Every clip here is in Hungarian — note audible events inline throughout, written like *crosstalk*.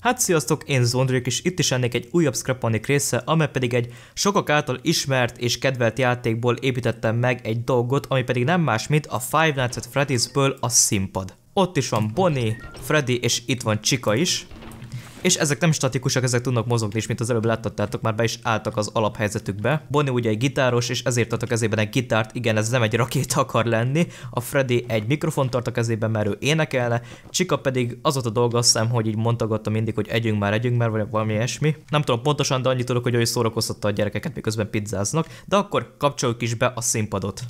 Hát sziasztok, én Zondrik, és itt is ennék egy újabb Scrapanik része, amely pedig egy sokak által ismert és kedvelt játékból építettem meg egy dolgot, ami pedig nem más, mint a Five Nights at Freddy's-ből a színpad. Ott is van Bonnie, Freddy és itt van Chica is, és ezek nem statikusak, ezek tudnak mozogni, és mint az előbb láttattátok, már be is álltak az alaphelyzetükbe. Bonnie ugye egy gitáros, és ezért tart a kezében egy gitárt, igen, ez nem egy rakéta akar lenni. A Freddy egy mikrofon tart a kezében, mert ő énekelne. Csika pedig az volt a dolga, azt hiszem, hogy így mondtagotta mindig, hogy együnk már, együnk már, vagy valami ilyesmi. Nem tudom pontosan, de annyit tudok, hogy ő szórakoztatta a gyerekeket, miközben pizzáznak. De akkor kapcsoljuk is be a színpadot.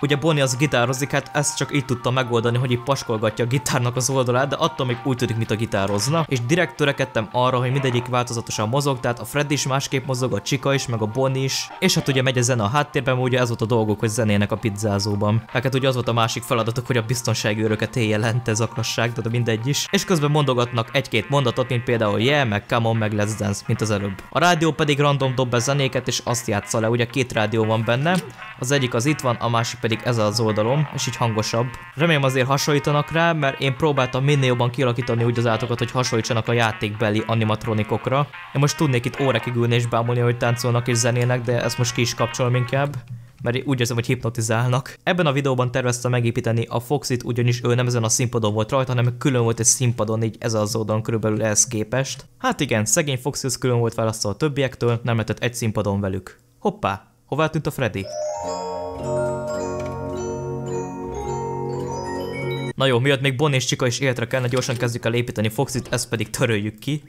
Ugye Bonnie az gitározik, hát ezt csak így tudta megoldani, hogy így paskolgatja a gitárnak az oldalát, de attól még úgy tűnik, mint a gitározna. És direkt törekedtem arra, hogy mindegyik változatosan mozog, tehát a Fred is másképp mozog, a Csika is, meg a Bonnie is. És hát ugye megy a zene a háttérben, ugye ez volt a dolgok, hogy zenének a pizzázóban. Hát ugye az volt a másik feladatok, hogy a biztonsági őröket élje lent ez akasság, de mindegy is. És közben mondogatnak egy-két mondatot, mint például yeah, meg come on, meg let's dance, mint az előbb. A rádió pedig random dob be zenéket, és azt játsza le, ugye két rádió van benne. Az egyik az itt van, a másik pedig ez az oldalom, és így hangosabb. Remélem azért hasonlítanak rá, mert én próbáltam minél jobban kialakítani úgy az átokat, hogy hasonlítsanak a játékbeli animatronikokra. Én most tudnék itt órákig ülni és bámulni, hogy táncolnak és zenének, de ezt most ki is kapcsolom inkább mert úgy érzem, hogy hipnotizálnak. Ebben a videóban terveztem megépíteni a Foxit, ugyanis ő nem ezen a színpadon volt rajta, hanem külön volt egy színpadon, így ez az oldalon körülbelül ehhez képest. Hát igen, szegény Foxy külön volt választva a többiektől, nem lehetett egy színpadon velük. Hoppá, hová tűnt a Freddy? Na jó, miatt még Bon és Csika is életre kellene, gyorsan kezdjük el építeni Foxit, ezt pedig töröljük ki.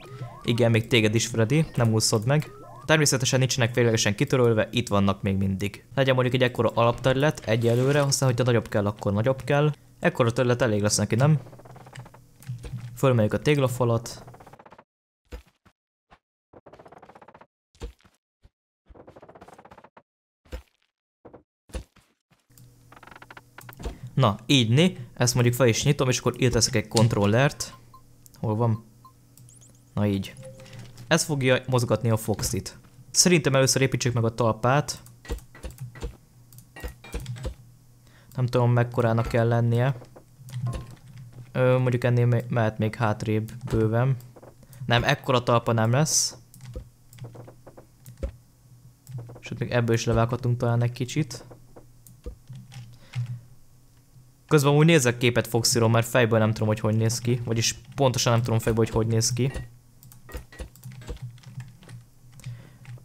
Igen, még téged is, Freddy, nem úszod meg. Természetesen nincsenek véglegesen kitörölve, itt vannak még mindig. Legyen mondjuk egy ekkora alapterület egyelőre, aztán hogyha nagyobb kell, akkor nagyobb kell. Ekkora terület elég lesz neki, nem? Fölmeljük a téglafalat. Na, így né, ezt mondjuk fel is nyitom, és akkor itt egy kontrollert. Hol van? Na így. Ez fogja mozgatni a Foxit. Szerintem először építsük meg a talpát. Nem tudom mekkorának kell lennie. Ö, mondjuk ennél mehet még hátrébb bőven. Nem, ekkora talpa nem lesz. Sőt, még ebből is levághatunk talán egy kicsit. Közben úgy nézek képet Foxyról, mert fejből nem tudom, hogy hogy néz ki. Vagyis pontosan nem tudom fejből, hogy hogy néz ki.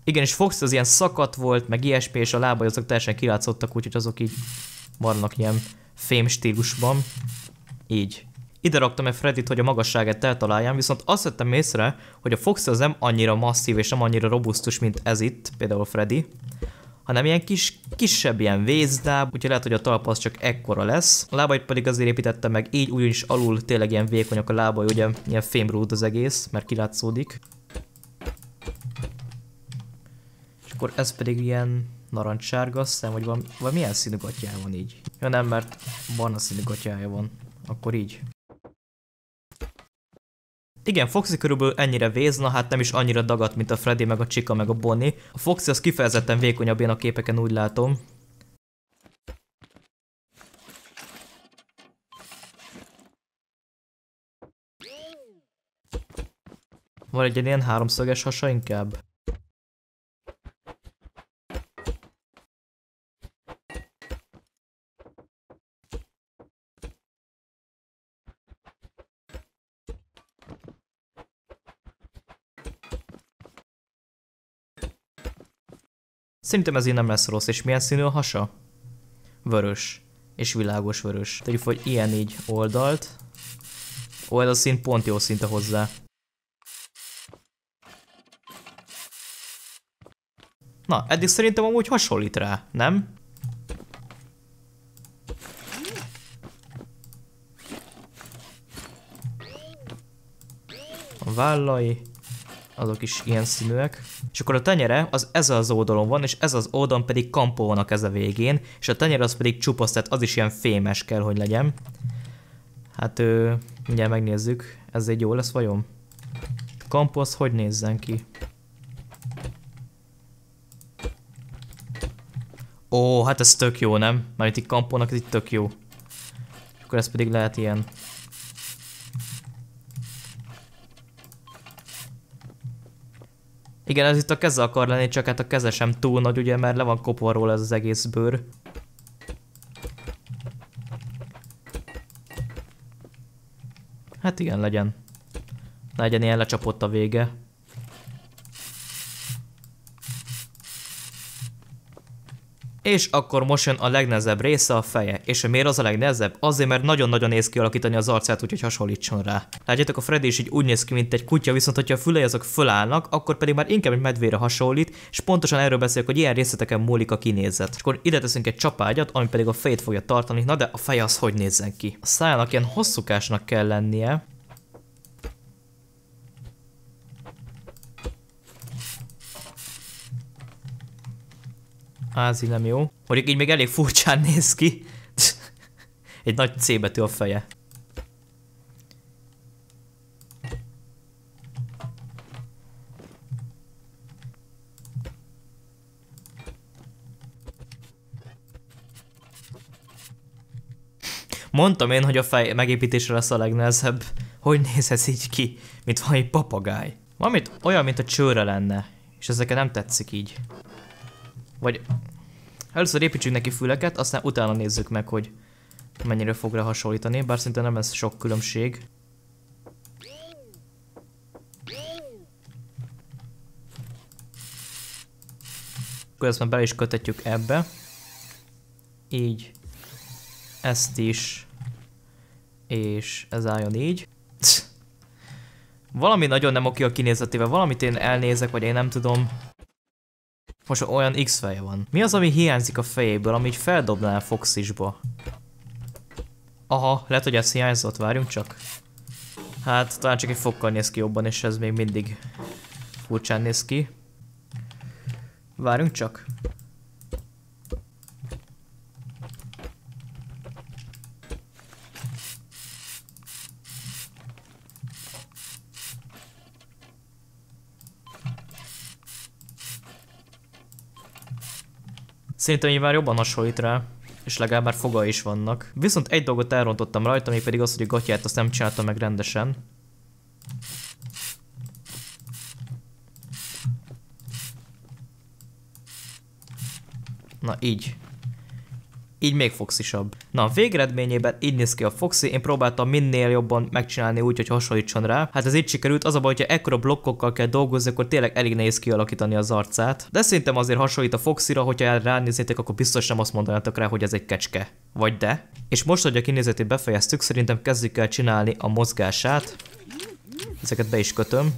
Igen, és Fox az ilyen szakadt volt, meg ilyesmi, és a lábai azok teljesen kilátszottak, úgyhogy azok így maradnak ilyen fém stílusban. Így. Ide raktam egy Freddit, hogy a magasságát eltaláljam, viszont azt vettem észre, hogy a Fox az nem annyira masszív és nem annyira robusztus, mint ez itt, például Freddy, hanem ilyen kis, kisebb ilyen vézdáb, úgyhogy lehet, hogy a talpa az csak ekkora lesz. A lábait pedig azért építettem meg így, úgyis alul tényleg ilyen vékonyak a lábai, ugye ilyen fémrúd az egész, mert kilátszódik. És akkor ez pedig ilyen narancssárga, azt hiszem, hogy van, vagy milyen színű gatyája van így. Ja nem, mert barna színű gatyája van. Akkor így. Igen, Foxy körülbelül ennyire véz, na hát nem is annyira dagat, mint a Freddy, meg a Chica, meg a Bonnie. A Foxy az kifejezetten vékonyabb én a képeken, úgy látom. Van egy ilyen háromszöges hasa inkább? Szerintem ez így nem lesz rossz. És milyen színű a hasa? Vörös. És világos vörös. Tegyük, hogy ilyen így oldalt. Ó, ez a szín pont jó szinte hozzá. Na, eddig szerintem amúgy hasonlít rá, nem? A vállai azok is ilyen színűek. És akkor a tenyere az ez az oldalon van, és ez az oldalon pedig kampó van a végén, és a tenyere az pedig csupasz, tehát az is ilyen fémes kell, hogy legyen. Hát ő, mindjárt megnézzük, ez egy jó lesz vajon? Kampó az hogy nézzen ki? Ó, hát ez tök jó, nem? Mert itt kampónak ez itt tök jó. akkor ez pedig lehet ilyen. Igen, ez itt a keze akar lenni, csak hát a keze sem túl nagy, ugye, mert le van kopva ez az egész bőr. Hát igen, legyen. Legyen ilyen lecsapott a vége. És akkor most jön a legnehezebb része a feje. És miért az a legnehezebb? Azért, mert nagyon-nagyon néz ki alakítani az arcát, úgyhogy hasonlítson rá. Látjátok, a Freddy is így úgy néz ki, mint egy kutya, viszont hogyha a fülei azok fölállnak, akkor pedig már inkább egy medvére hasonlít, és pontosan erről beszélek, hogy ilyen részleteken múlik a kinézet. És akkor ide teszünk egy csapágyat, ami pedig a fejét fogja tartani, na de a feje az hogy nézzen ki? A szájának ilyen hosszúkásnak kell lennie, Ázi nem jó. Mondjuk így még elég furcsán *laughs* néz ki. Egy nagy C betű a feje. Mondtam én, hogy a fej megépítésre lesz a legnehezebb. Hogy néz ez így ki? Mint valami papagáj. Valamit olyan, mint a csőre lenne. És ezeket nem tetszik így. Vagy először építsünk neki füleket, aztán utána nézzük meg, hogy mennyire fog rá hasonlítani, bár szinte nem ez sok különbség. Akkor ezt már bele is kötetjük ebbe. Így. Ezt is. És ez álljon így. Valami nagyon nem oké a kinézetével, valamit én elnézek, vagy én nem tudom. Most olyan X feje van. Mi az, ami hiányzik a fejéből, ami így Foxisba? Aha, lehet, hogy ez hiányzott, várjunk csak. Hát, talán csak egy fokkal néz ki jobban, és ez még mindig furcsán néz ki. Várjunk csak. Szerintem már jobban hasonlít rá, és legalább már foga is vannak. Viszont egy dolgot elrontottam rajta, még pedig az, hogy a gatyát azt nem csináltam meg rendesen. Na így így még foxisabb. Na, a végeredményében így néz ki a Foxy, én próbáltam minél jobban megcsinálni úgy, hogy hasonlítson rá. Hát ez így sikerült, az a baj, hogyha ekkora blokkokkal kell dolgozni, akkor tényleg elég nehéz kialakítani az arcát. De szerintem azért hasonlít a Foxyra, hogyha erre ránézzétek, akkor biztos nem azt mondanátok rá, hogy ez egy kecske. Vagy de. És most, hogy a kinézetét befejeztük, szerintem kezdjük el csinálni a mozgását. Ezeket be is kötöm.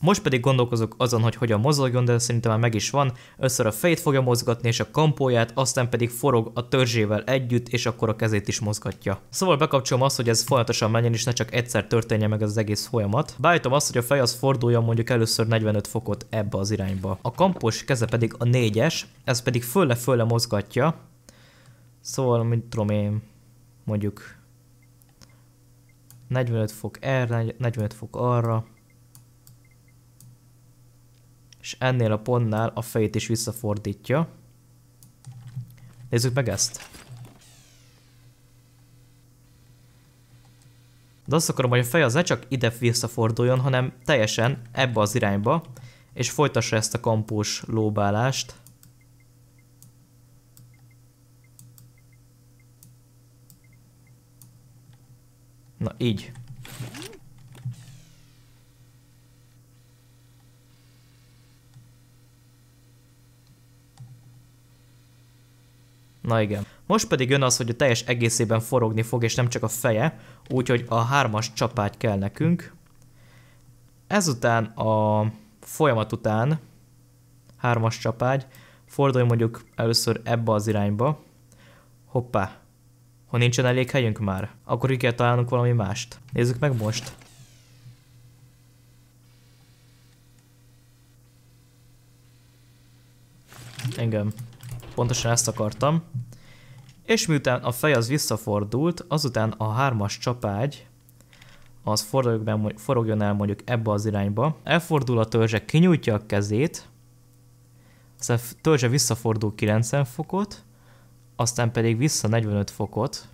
Most pedig gondolkozok azon, hogy hogyan mozogjon, de szerintem már meg is van. Összör a fejét fogja mozgatni és a kampóját, aztán pedig forog a törzsével együtt, és akkor a kezét is mozgatja. Szóval bekapcsolom azt, hogy ez folyamatosan menjen, és ne csak egyszer történje meg az egész folyamat. Beállítom azt, hogy a fej az forduljon mondjuk először 45 fokot ebbe az irányba. A kampós keze pedig a 4-es, ez pedig fölle-fölle mozgatja. Szóval, mint tudom én, mondjuk 45 fok erre, 45 fok arra, és ennél a pontnál a fejét is visszafordítja. Nézzük meg ezt. De azt akarom, hogy a fej az ne csak ide visszaforduljon, hanem teljesen ebbe az irányba, és folytassa ezt a kampós lóbálást. Na így. Na igen. Most pedig jön az, hogy a teljes egészében forogni fog, és nem csak a feje, úgyhogy a hármas csapágy kell nekünk. Ezután a folyamat után, hármas csapágy, fordulj mondjuk először ebbe az irányba. Hoppá. Ha nincsen elég helyünk már, akkor ki kell találnunk valami mást. Nézzük meg most. Engem. Pontosan ezt akartam. És miután a fej az visszafordult, azután a hármas csapágy az forogjon el mondjuk ebbe az irányba. Elfordul a törzse, kinyújtja a kezét, Szóval töltse visszafordul 90 fokot, aztán pedig vissza 45 fokot,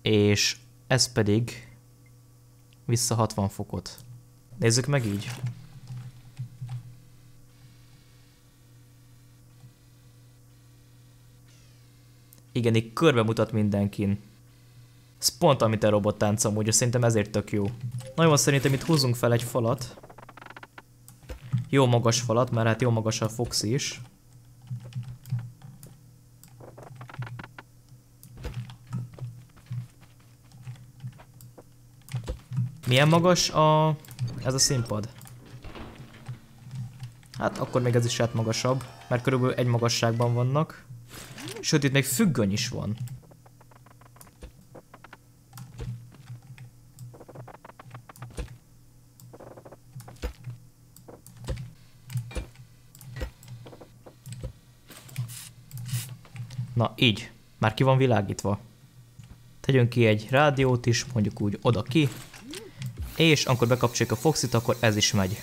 és ez pedig vissza 60 fokot. Nézzük meg így. Igen, így körbe mutat mindenkin. Ez pont amit a robot tánc amúgy, szerintem ezért tök jó. Nagyon szerintem itt húzunk fel egy falat. Jó magas falat, mert hát jó magas a Foxy is. Milyen magas a... ez a színpad? Hát akkor még ez is hát magasabb, mert körülbelül egy magasságban vannak. Sőt, itt még függöny is van. Na, így. Már ki van világítva. Tegyünk ki egy rádiót is, mondjuk úgy oda ki. És amikor bekapcsoljuk a Foxit, akkor ez is megy.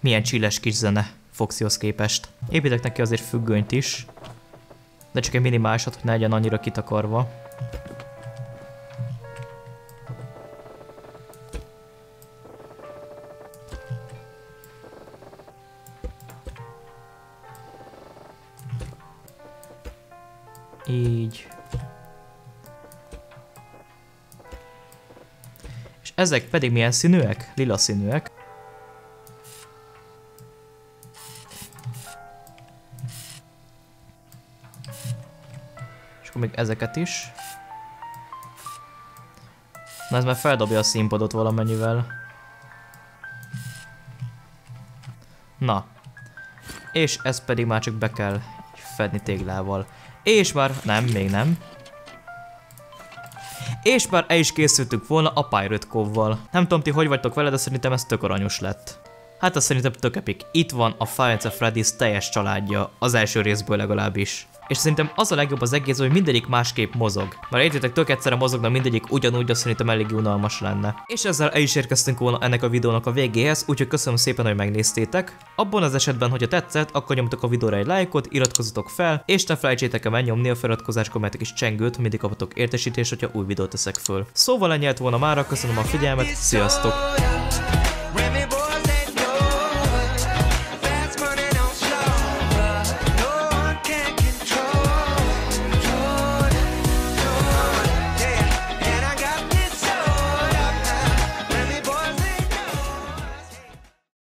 Milyen csilles kis zene Foxyhoz képest. Építek neki azért függönyt is. De csak egy minimálisat, hogy ne legyen annyira kitakarva. Így. És ezek pedig milyen színűek? Lila színűek. Akkor még ezeket is. Na ez már feldobja a színpadot valamennyivel. Na. És ezt pedig már csak be kell fedni téglával. És már, nem, még nem. És már el is készültünk volna a Pirate Cove-val. Nem tudom ti hogy vagytok vele, de szerintem ez tök aranyos lett. Hát azt szerintem tök epik. Itt van a Five Nights at Freddy's teljes családja, az első részből legalábbis. És szerintem az a legjobb az egész, hogy mindegyik másképp mozog. Mert értitek, tök egyszerre mozogna mindegyik ugyanúgy, de szerintem elég unalmas lenne. És ezzel el is érkeztünk volna ennek a videónak a végéhez, úgyhogy köszönöm szépen, hogy megnéztétek. Abban az esetben, hogyha tetszett, akkor nyomtok a videóra egy lájkot, iratkozzatok fel, és ne felejtsétek el megnyomni a feliratkozás kommentek is csengőt, mindig kaphatok értesítést, hogyha új videót teszek föl. Szóval ennyi volna mára, köszönöm a figyelmet, sziasztok!